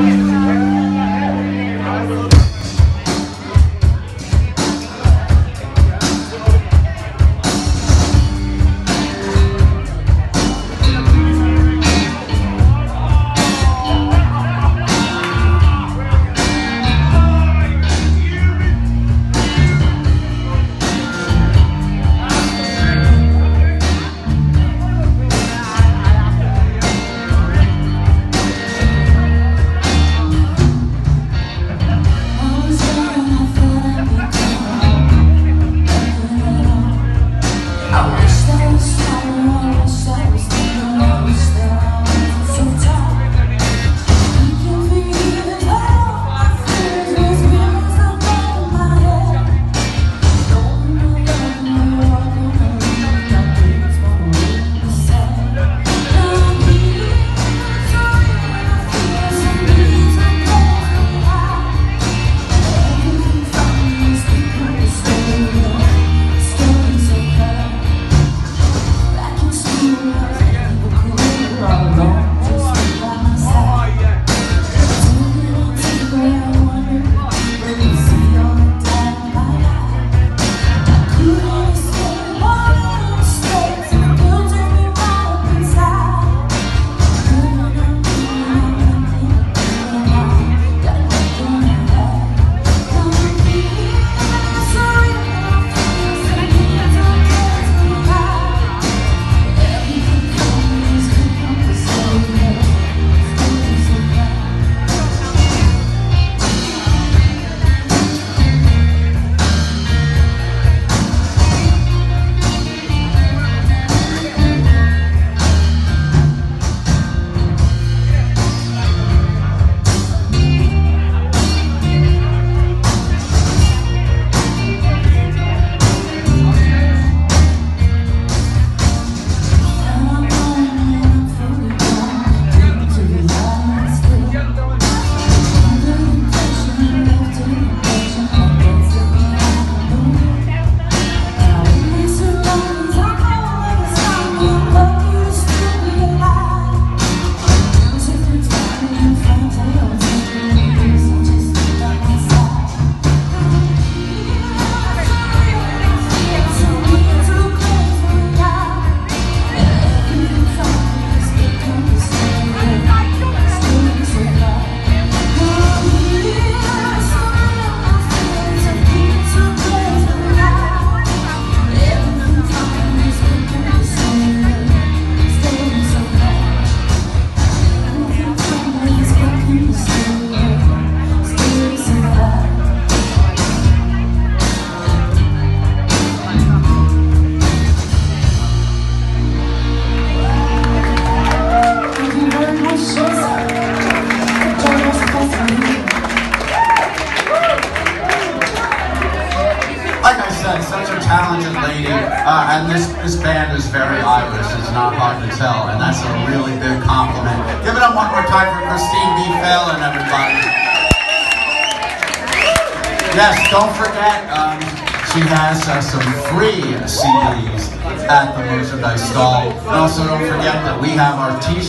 Yeah. Talented lady, uh, and this, this band is very Irish, it's not hard to tell, and that's a really big compliment. Give it up one more time for Christine B. Phelan, everybody. Yes, don't forget, um, she has uh, some free CDs at the merchandise stall. And also don't forget that we have our t